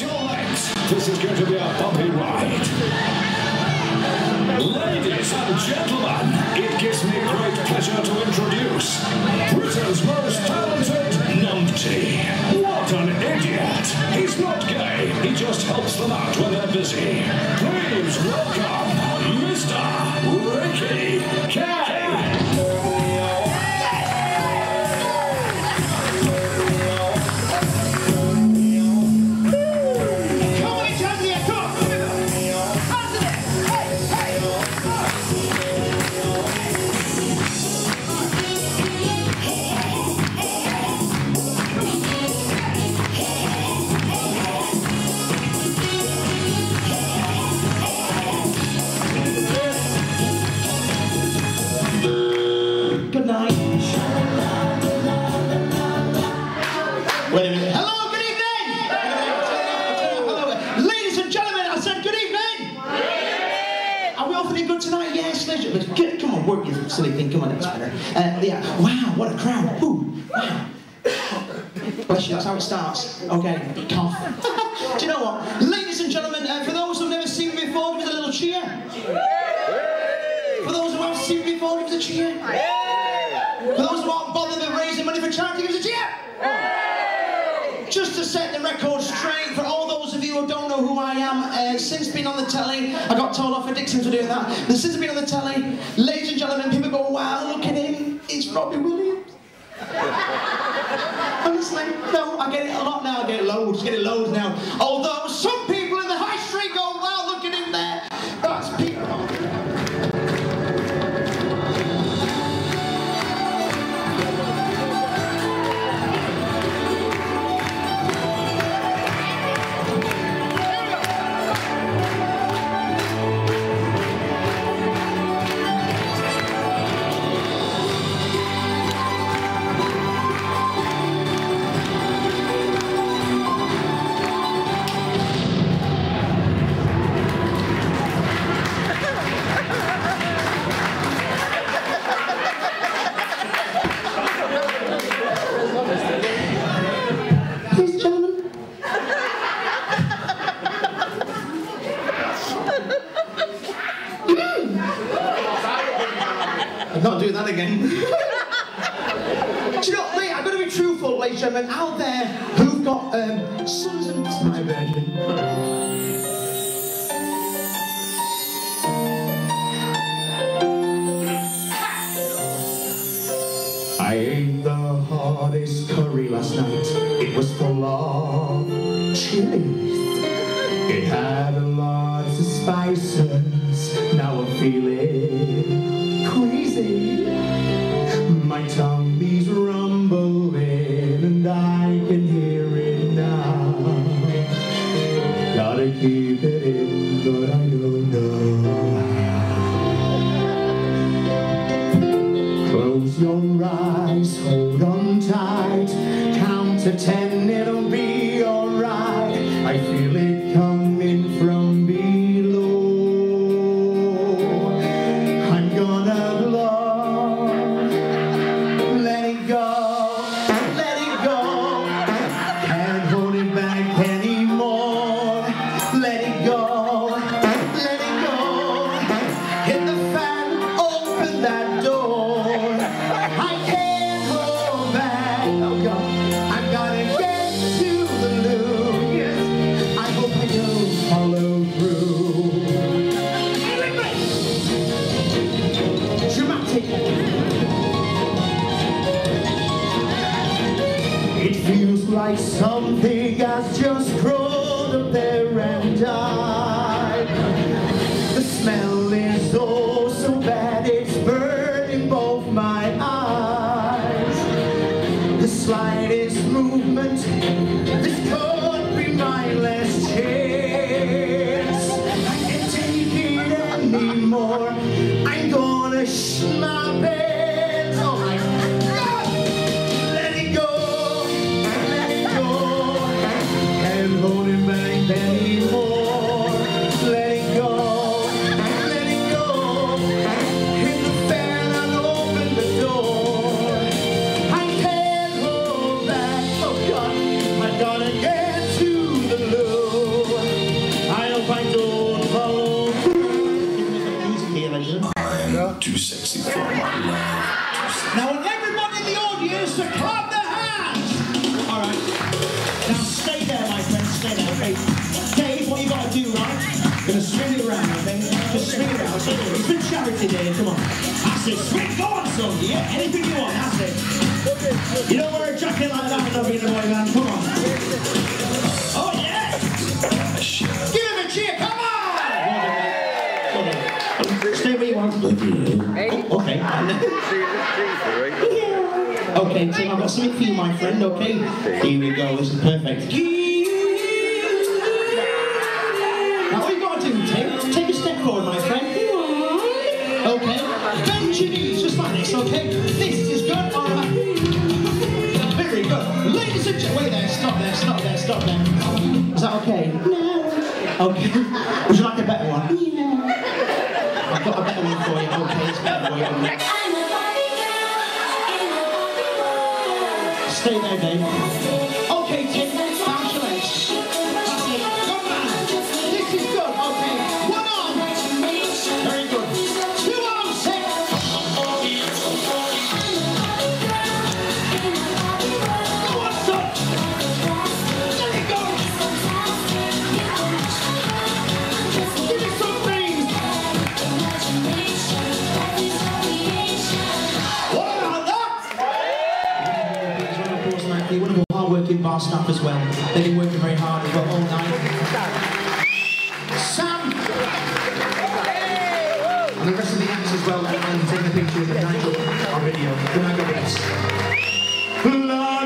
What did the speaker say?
Your legs. This is going to be a bumpy ride. Get, come on, work you silly thing. Come on, that's better. Uh, yeah. Wow, what a crowd. Ooh, wow. Bless you, that's how it starts. Okay, cough. Do you know what? Ladies and gentlemen, uh, for those who've never seen me before, give us a little cheer. For those who have seen me before, give us a cheer. For those who aren't bothered with raising money for charity, give us a cheer. Since being on the telly, I got told off for Dixon for doing that. But since been on the telly, ladies and gentlemen, people go, wow, look at him, it's Robbie Williams. Honestly, no, I get it a lot now, I get it loads, get it loads now. Although I'm not doing that again. Do you know, mate, I've got to be truthful, ladies and gentlemen, out there who've got um, sons and... Version. I ate the hardest curry last night. It was full of chilies. It had a lot of spices. Eyes, hold It feels like something has just crawled up there and died. The smell is oh so bad, it's burning both my eyes. The slightest sexy for my love. Now, everybody in the audience to clap their hands. All right. Now, stay there, my friend. Stay there. Okay. Dave, what you got to do, right? Gonna swing it around, okay? Just swing it around. It's been charity day. Come on. That's it. Swing. Go on, son. Yeah. Anything you want. That's it. You don't wear a jacket like that I'm being a boy band. Come on. Oh, okay. Tim, I've got something for you, my friend, okay? Here we go, this is perfect. Now, you got to do, Tim, take a step forward, my friend. Okay? Bend your knees, just like this, okay? This is good, alright. Very good. Ladies and gentlemen, wait there, stop there, stop there, stop there. Is that okay? No. Okay. Would you like a better one? Yeah. I've got a better one for you, okay? It's better for you. Stay there, Dave. Bar staff as well. They've been working very hard as well all night. Sam! And the rest of the acts as well, and taking a picture with Nigel on video. Good night, God bless. La